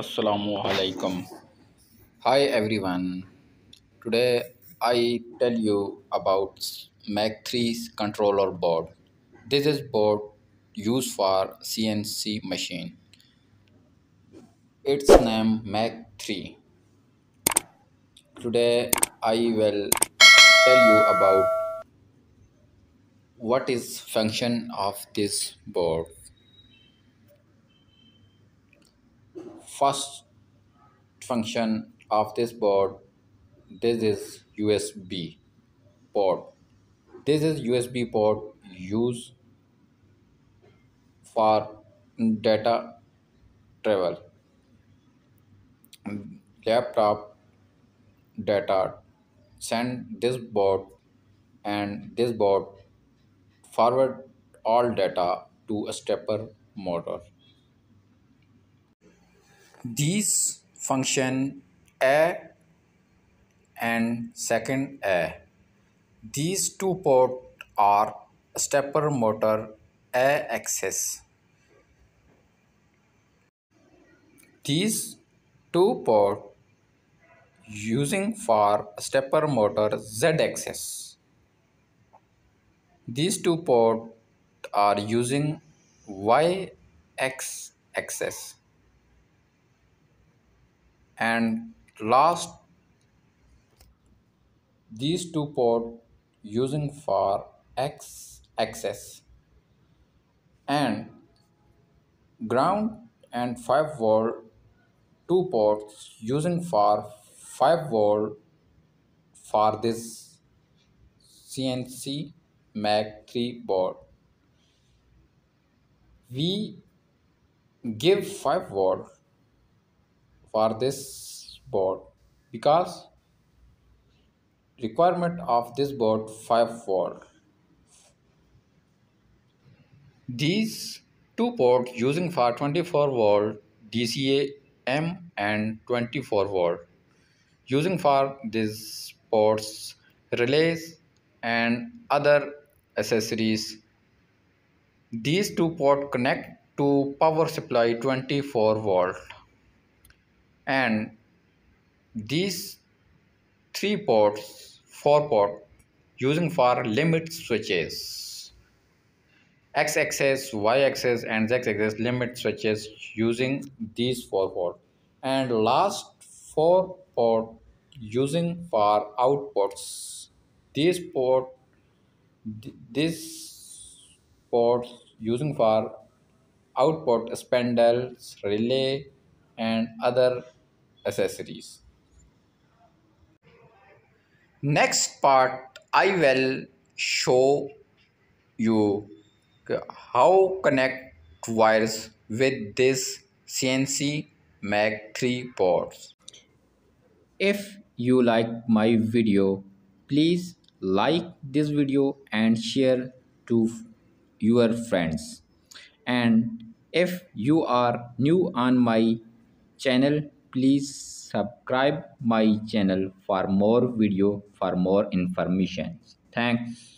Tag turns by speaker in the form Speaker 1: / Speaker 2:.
Speaker 1: Assalamu alaikum. Hi everyone. Today I tell you about Mach 3 controller board. This is board used for CNC machine. Its name Mach 3. Today I will tell you about what is function of this board. First function of this board this is USB port. This is USB port used for data travel. Laptop data send this board and this board forward all data to a stepper motor. These function A and second A. These two port are stepper motor A axis. These two port using for stepper motor Z axis. These two port are using Y X axis. And last these two port using for X axis and ground and 5 volt two ports using for 5 volt for this CNC Mach 3 board. We give 5 volt for this board because requirement of this board 5 volt. These two ports using for 24 volt DCA M and 24 volt using for these ports relays and other accessories. These two port connect to power supply 24 volt and these three ports four port using for limit switches. X axis y axis and z axis limit switches using these four port and last four port using for outputs these port this ports using for output spindles relay and other accessories next part i will show you how connect wires with this cnc mach 3 ports if you like my video please like this video and share to your friends. And if you are new on my channel please subscribe my channel for more video for more information thanks